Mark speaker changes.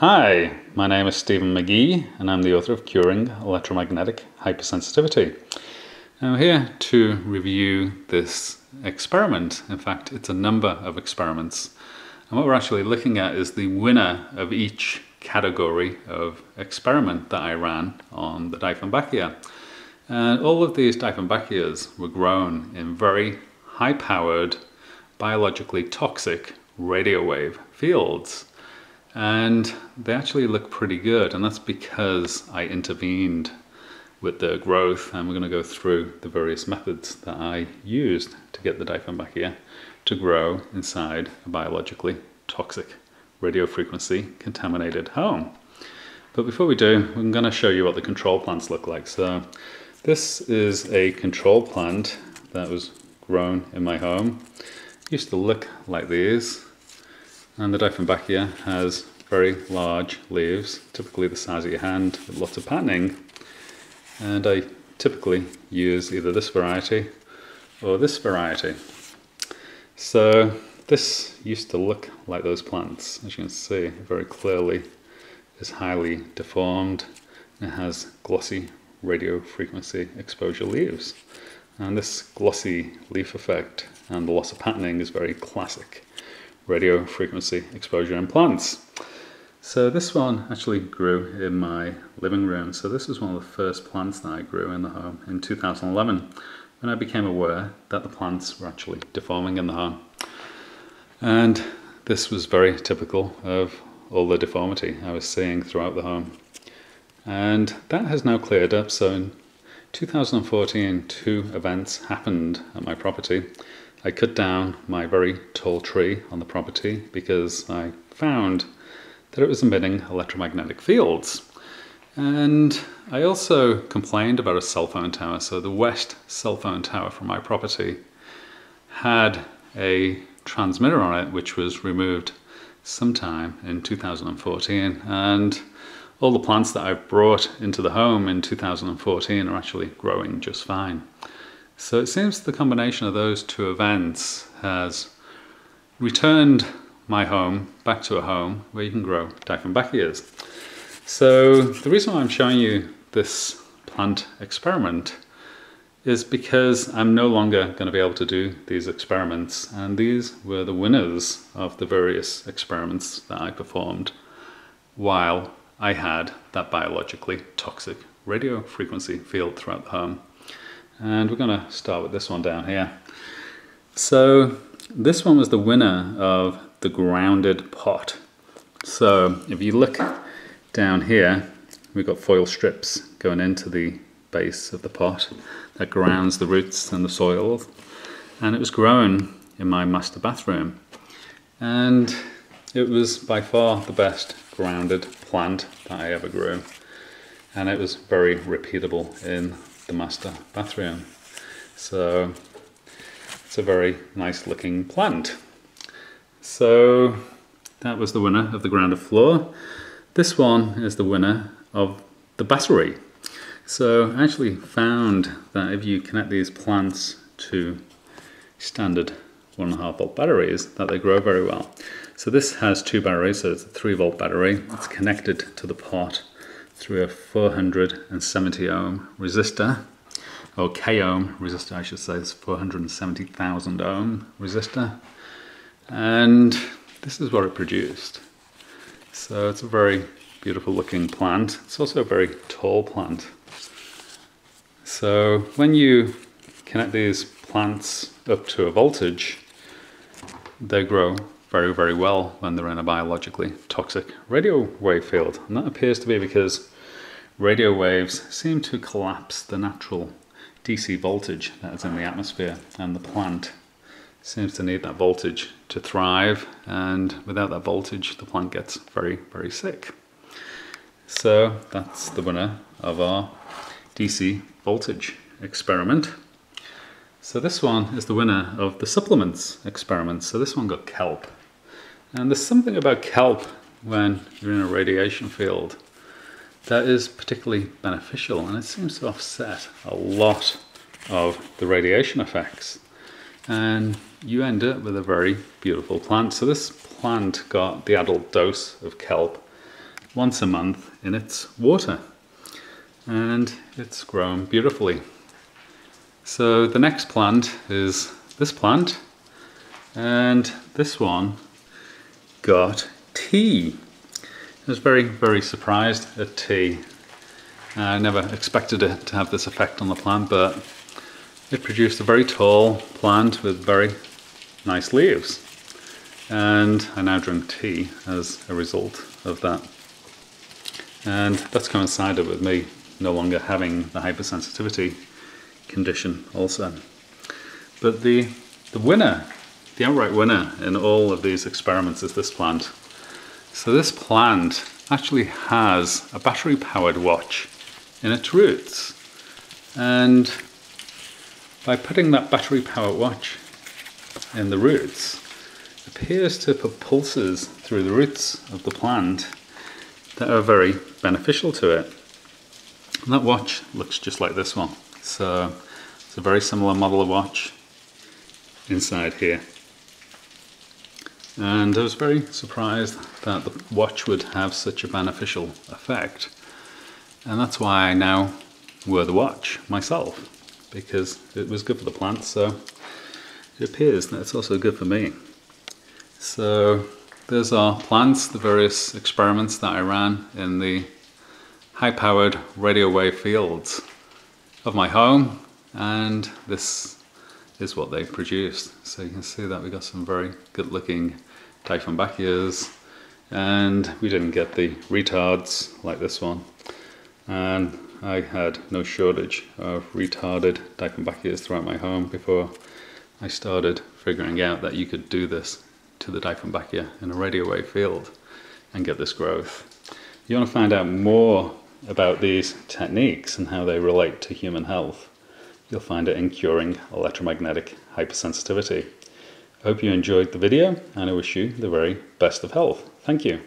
Speaker 1: Hi, my name is Steven Magee and I'm the author of Curing Electromagnetic Hypersensitivity. I'm here to review this experiment. In fact, it's a number of experiments. And what we're actually looking at is the winner of each category of experiment that I ran on the Dieffenbachia. And all of these Dieffenbachias were grown in very high-powered, biologically toxic radio wave fields and they actually look pretty good and that's because I intervened with the growth and we're going to go through the various methods that I used to get the Dieffenbachia to grow inside a biologically toxic radio frequency contaminated home. But before we do, I'm going to show you what the control plants look like. So this is a control plant that was grown in my home. It used to look like these and the Dieffenbachia has very large leaves, typically the size of your hand with lots of patterning. And I typically use either this variety or this variety. So this used to look like those plants, as you can see very clearly is highly deformed. It has glossy radio frequency exposure leaves. And this glossy leaf effect and the loss of patterning is very classic radio frequency exposure in plants. So this one actually grew in my living room. So this was one of the first plants that I grew in the home in 2011 when I became aware that the plants were actually deforming in the home. And this was very typical of all the deformity I was seeing throughout the home. And that has now cleared up. So in 2014, two events happened at my property. I cut down my very tall tree on the property because I found that it was emitting electromagnetic fields. And I also complained about a cell phone tower. So the west cell phone tower from my property had a transmitter on it which was removed sometime in 2014 and all the plants that I've brought into the home in 2014 are actually growing just fine. So it seems the combination of those two events has returned my home back to a home where you can grow Dieffenbachias. So the reason why I'm showing you this plant experiment is because I'm no longer going to be able to do these experiments and these were the winners of the various experiments that I performed while I had that biologically toxic radio frequency field throughout the home. And we're going to start with this one down here. So this one was the winner of the grounded pot. So if you look down here, we've got foil strips going into the base of the pot that grounds the roots and the soil. And it was grown in my master bathroom. And it was by far the best grounded plant that I ever grew. And it was very repeatable in the master bathroom. So it's a very nice looking plant. So that was the winner of the grounded floor. This one is the winner of the battery. So I actually found that if you connect these plants to standard one and a half volt batteries that they grow very well. So this has two batteries, so it's a three volt battery. It's connected to the pot through a 470 ohm resistor, or K ohm resistor I should say, it's 470,000 ohm resistor. And this is what it produced. So it's a very beautiful looking plant. It's also a very tall plant. So when you connect these plants up to a voltage, they grow very, very well when they're in a biologically toxic radio wave field. And that appears to be because radio waves seem to collapse the natural DC voltage that is in the atmosphere and the plant seems to need that voltage to thrive and without that voltage the plant gets very very sick. So that's the winner of our DC voltage experiment. So this one is the winner of the supplements experiment. So this one got kelp. And there's something about kelp when you're in a radiation field that is particularly beneficial and it seems to offset a lot of the radiation effects. And you end up with a very beautiful plant. So this plant got the adult dose of kelp once a month in its water and it's grown beautifully. So the next plant is this plant and this one got tea. I was very, very surprised at tea. I never expected it to have this effect on the plant, but it produced a very tall plant with very nice leaves. And I now drink tea as a result of that. And that's coincided with me no longer having the hypersensitivity condition also. But the, the winner, the outright winner in all of these experiments is this plant. So this plant actually has a battery powered watch in its roots. And by putting that battery powered watch in the roots, appears to put pulses through the roots of the plant that are very beneficial to it. And that watch looks just like this one. So it's a very similar model of watch inside here. And I was very surprised that the watch would have such a beneficial effect. And that's why I now wear the watch myself, because it was good for the plant, so it appears that it's also good for me. So there's our plants, the various experiments that I ran in the high-powered radio wave fields of my home and this is what they produced. So you can see that we got some very good looking Dieffenbachias and we didn't get the retards like this one and I had no shortage of retarded Dieffenbachias throughout my home before I started figuring out that you could do this to the Dieffenbachia in a radio wave field and get this growth. You want to find out more about these techniques and how they relate to human health, you'll find it in Curing Electromagnetic Hypersensitivity. I hope you enjoyed the video and I wish you the very best of health. Thank you.